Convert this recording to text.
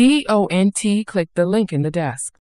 D O N T. Click the link in the desk.